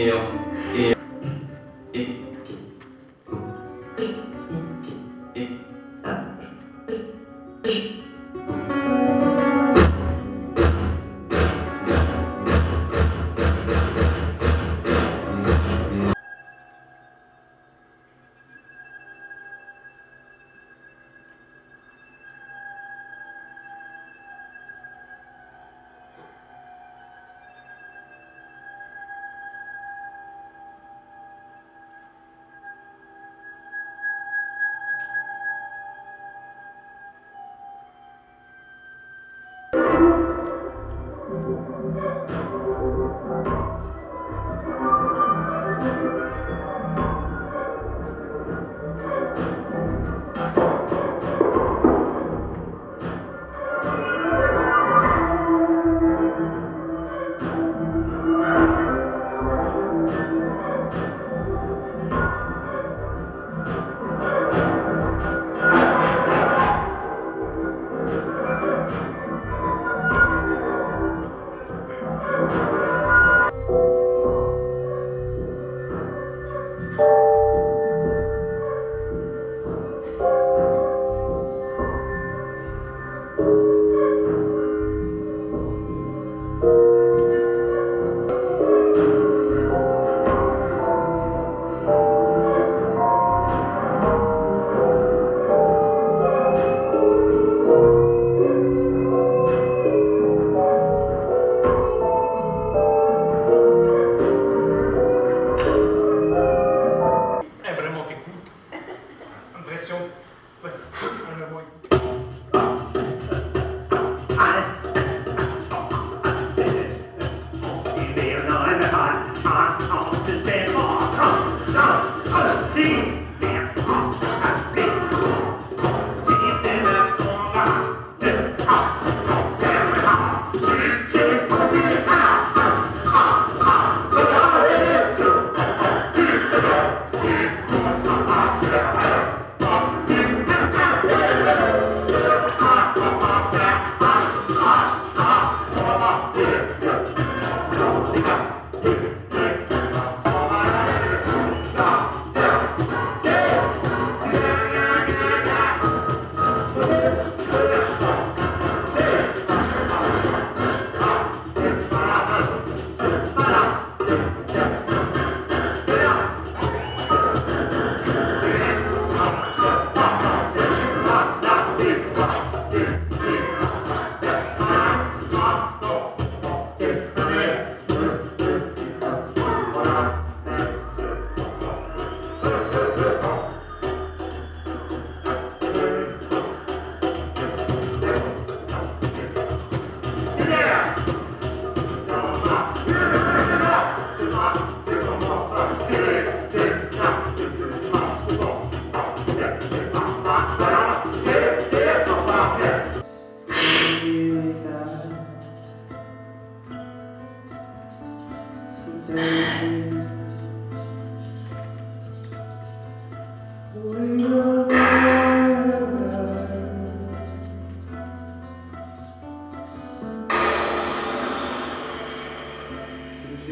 Eh,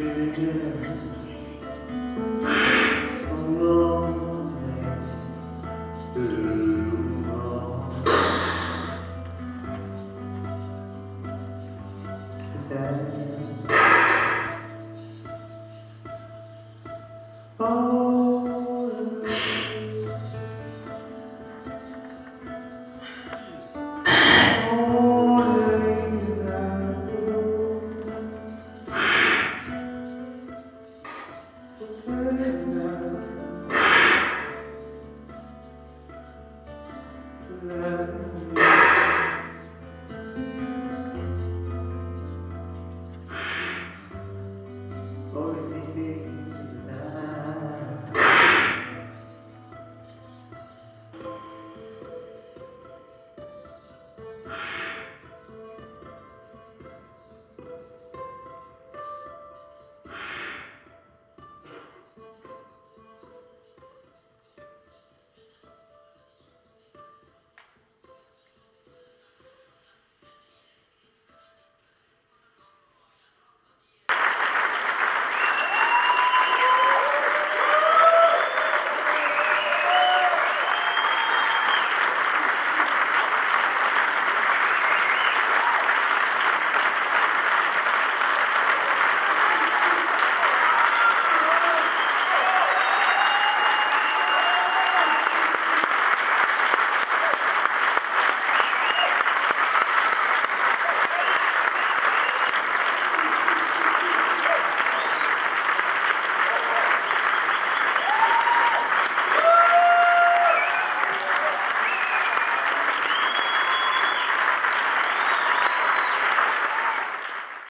Thank